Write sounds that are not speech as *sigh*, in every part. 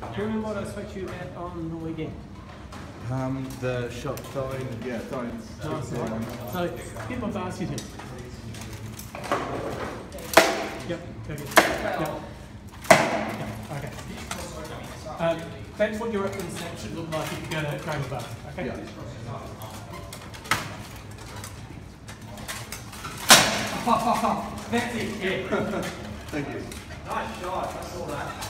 Do you remember what I spoke to you about on the weekend? Um, the shot throwing, yeah, throwing. Nice one. So, get my basket in. Yep, go get Yep. Yep, okay. Um, that's what your open snap should look like if you go to Kramer Bar, okay? Yeah. *laughs* That's it, yeah. *laughs* Thank you. Nice shot, I saw that.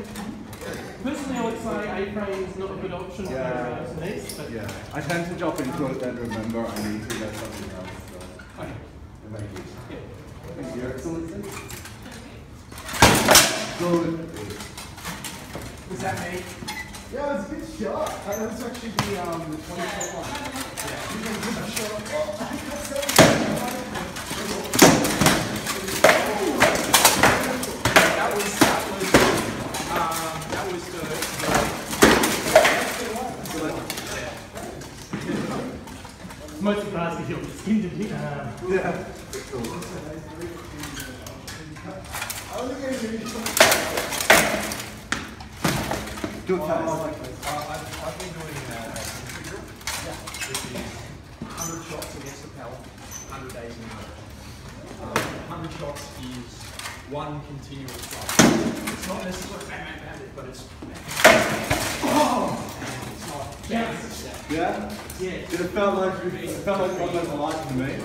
I would say A-frame is not a good option for Yeah. these, but Yeah, I tend to drop into it then remember I need to get something else. So. okay. Thank you. Yeah. Thank you, Excellency. Good. Was that me? Yeah, it's a good shot. That was actually the um the 20 foot one. That was, that was, um, that was the, Most of the basket hilt skinned it. Um, Yeah. Cool. Good Uh. I've, I've been doing uh, a century drill. Which is 100 shots against the pedal, 100 days in a row. Um, 100 shots is one continuous shot. It's not necessarily bang, bang, bang, but it's Oh! It's not bang, Yeah? Yeah. It felt like it felt like one of those lights to me.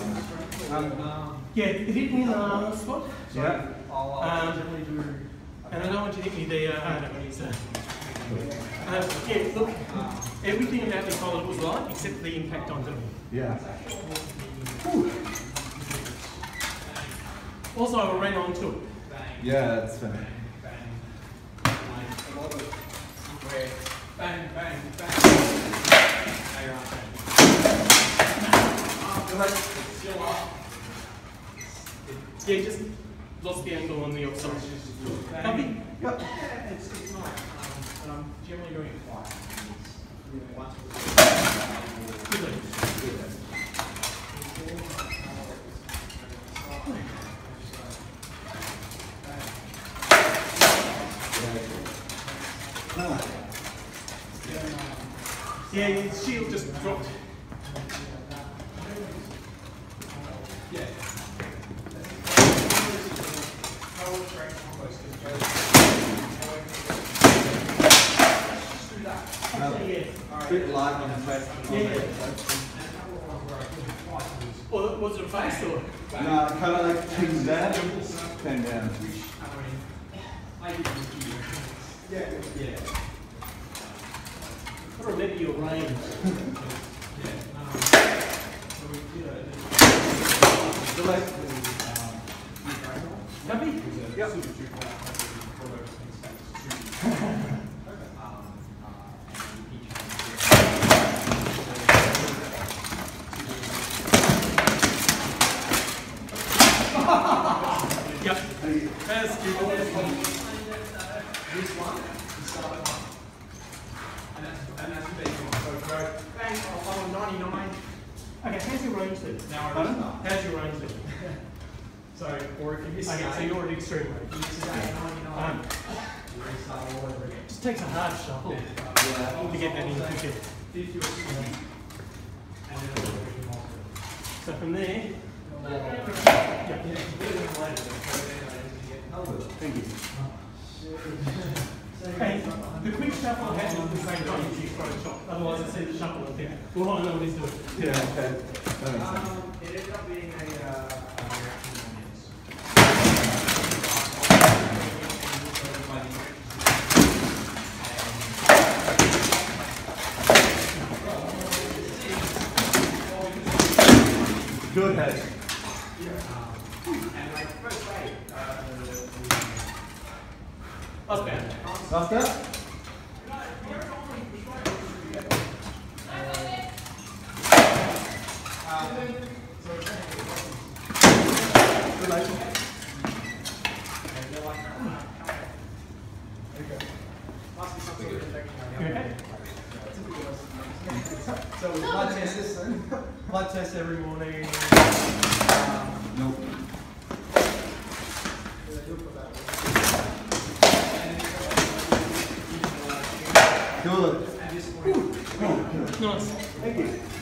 Um, Um, yeah, it hit me in the arm spot, yeah. I'll, I'll Um, and I don't want you to hit me there harder. So. Uh, yeah, look, everything about the collar was light except the impact onto me. Yeah. Also, I ran onto it. Yeah, that's fair. A lot of where bang, bang, bang. Now you're on. It's still up. Yeah, just lost the angle on the offside. Copy? Yeah, it's, it's not. Um, and I'm generally doing it twice. Once Good lead. Yeah, his shield just dropped. Yeah. Actually, yeah. Bit light on the face. Yeah. Or was it a face or? No, kind of like came down. Came down. Yeah, yeah. Range. The like, Copy? yep. Yep. That's good. This one, you start at one. And that's, and that's the big one. So go bang, I'll follow 99. Okay, how's your range then? Now I Pardon? How's your range then? *laughs* So, or if you miss Okay, so you're at extreme range. you miss a game, 99. Um, you restart all over again. just takes a hard shuffle Yeah. to get that in quicker. 50 or 60. And then a little bit more. So from there, Thank you. *laughs* hey, the quick shuffle happens at the same time as you throw a shot. Otherwise, I see the shuffle and think, well, I know what he's doing. Yeah, okay. That makes sense. Um, it ended up being a, uh, a reaction on this. Good head. And like first day, uh, That's bad. Got that? So blood test, blood test every morning. Um, nope. Good. Nice. Thank you.